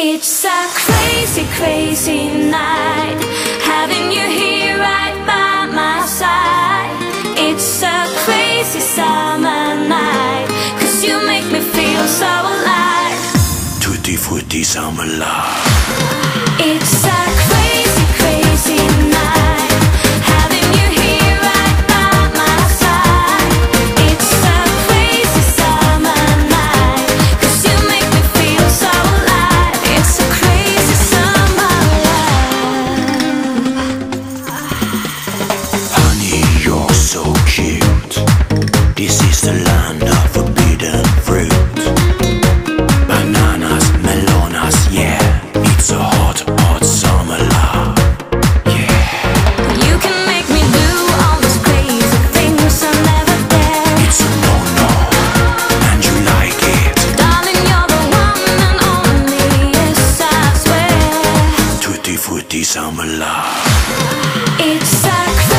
It's a crazy, crazy night. Having you here right by my side. It's a crazy summer night. Cause you make me feel so alive. Tutti frutti summer love. It's a so cute. This is the land of forbidden fruit. Bananas, melonas, yeah. It's a hot, hot summer love. Yeah. You can make me do all those crazy things I never It's a no-no And you like it. Darling, you're the one and only, yes I swear. Tutti frutti summer love. It's a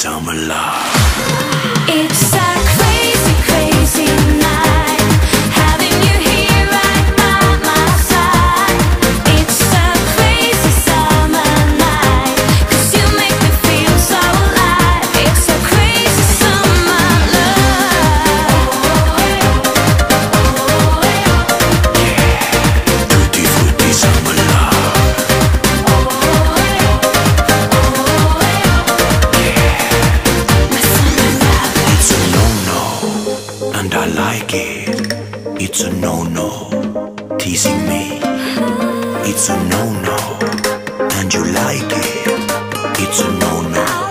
frutti summer It's a no-no Teasing me. It's a no-no And you like it. It's a no-no